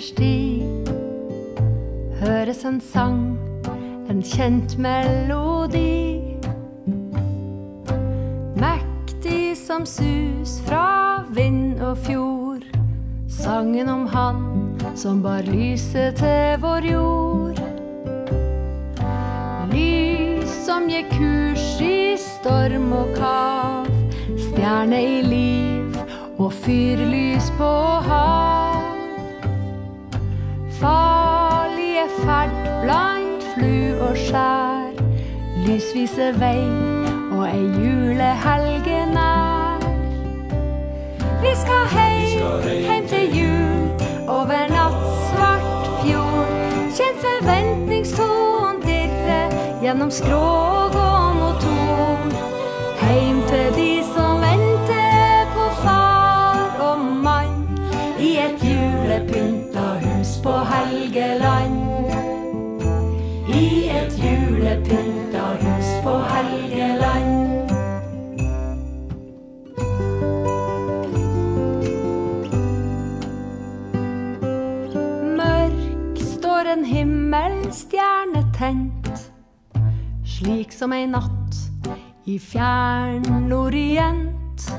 vinterstid høres en sang, en kjent melodi. Mektig som sus fra vind og fjord. Sangen om han som bar lyset til vår jord. Lys som gir kurs i storm og kav. Stjerne i liv og fyrlys på hav. Ferd blant flu og skjær. Lys viser vei og ei julehelge nær. Vi skal heim, heim til jul, over nattsvart fjord. Kjent forventningston dirre gjennom skrog og motor. Heim julepynta hus på Helgeland. Mørk står en himmelstjerne tent, slik som ei natt i fjern orient.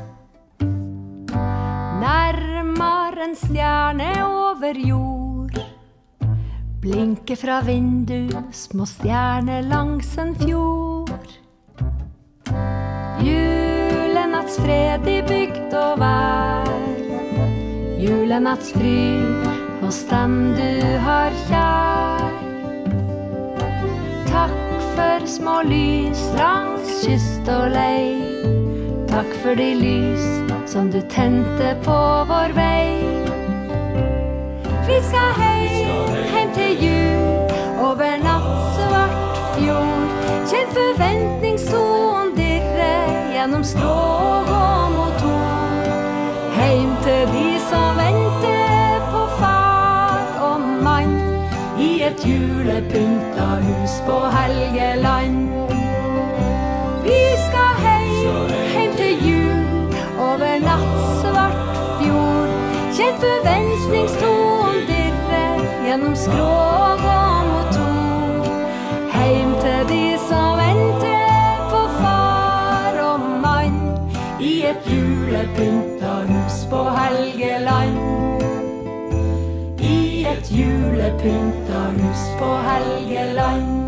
Nærmar en stjerne over jord, blinker fra vindu små stjerner langs en fjord. Julenatts fred i bygd og vær, julenatts fryd hos dem du har kjær. Takk for små lys langs kyst og lei. Takk for de lys som du tente på vår vei. Vi skal heim, heim til jul, over nattsvart fjord. Kjenn forventningston dirre gjennom skrog og motor. Heim til de som venter på far og mann i et julepynta hus på Helgeland. Vi skal heim, heim til jul, over nattsvart fjord. Kjenn forventningston et julepynta hus på Helgeland.